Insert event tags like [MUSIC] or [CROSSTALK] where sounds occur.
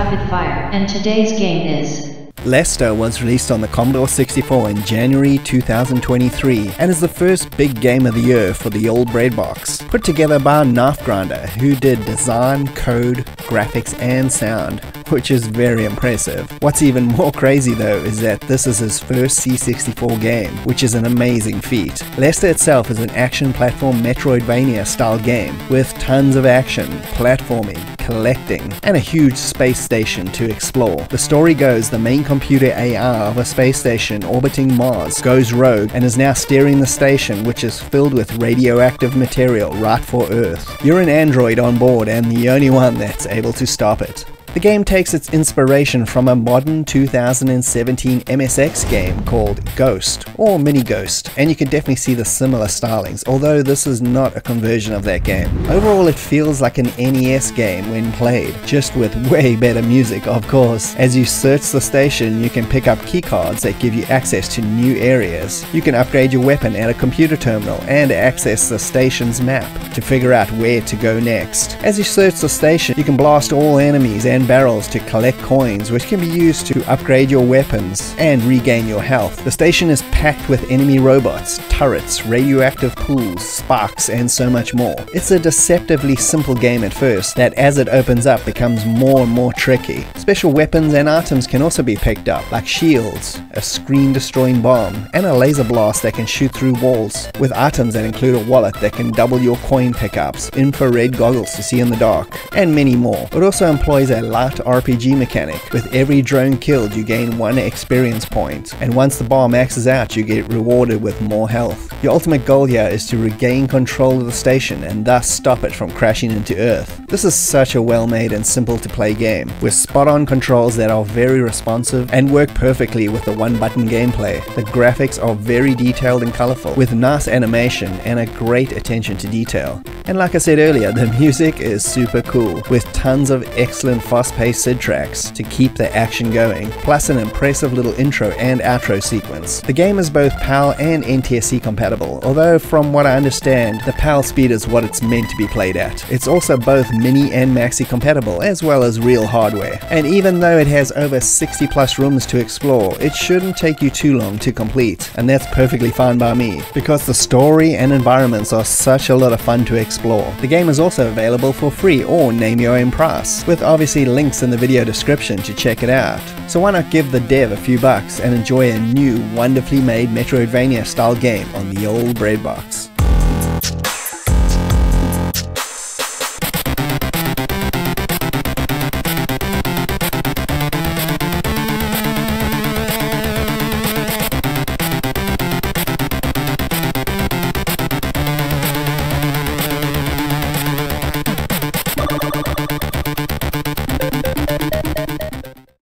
Rapid Fire, and today's game is Lester was released on the Commodore 64 in January 2023 and is the first big game of the year for the old breadbox, put together by Knifegrinder, who did design, code, graphics, and sound, which is very impressive. What's even more crazy though is that this is his first C64 game, which is an amazing feat. Lester itself is an action platform Metroidvania style game with tons of action, platforming, collecting, and a huge space station to explore. The story goes the main computer AI of a space station orbiting Mars goes rogue and is now steering the station which is filled with radioactive material right for Earth. You're an android on board and the only one that's able to stop it. The game takes its inspiration from a modern 2017 MSX game called Ghost, or Mini Ghost, and you can definitely see the similar stylings, although this is not a conversion of that game. Overall it feels like an NES game when played, just with [LAUGHS] way better music of course. As you search the station you can pick up keycards that give you access to new areas. You can upgrade your weapon at a computer terminal and access the station's map to figure out where to go next. As you search the station you can blast all enemies and barrels to collect coins, which can be used to upgrade your weapons and regain your health. The station is packed with enemy robots, turrets, radioactive pools, sparks, and so much more. It's a deceptively simple game at first that as it opens up becomes more and more tricky. Special weapons and items can also be picked up, like shields, a screen destroying bomb, and a laser blast that can shoot through walls, with items that include a wallet that can double your coin pickups, infrared goggles to see in the dark, and many more. It also employs a light RPG mechanic. With every drone killed, you gain one experience point, and once the bar maxes out, you get rewarded with more health. Your ultimate goal here is to regain control of the station and thus stop it from crashing into Earth. This is such a well made and simple to play game, with spot on controls that are very responsive and work perfectly with the one button gameplay. The graphics are very detailed and colorful, with nice animation and a great attention to detail. And like I said earlier, [LAUGHS] the music is super cool, with tons of excellent fast-paced SID tracks to keep the action going, plus an impressive little intro and outro sequence. The game is both PAL and NTSC compatible, although from what I understand, the PAL speed is what it's meant to be played at. It's also both mini and maxi compatible, as well as real hardware. And even though it has over 60 plus rooms to explore, it shouldn't take you too long to complete, and that's perfectly fine by me, because the story and environments are such a lot of fun to explore. The game is also available for free or name your own price, with obviously links in the video description to check it out. So why not give the dev a few bucks and enjoy a new, wonderfully made Metroidvania style game on the old breadbox.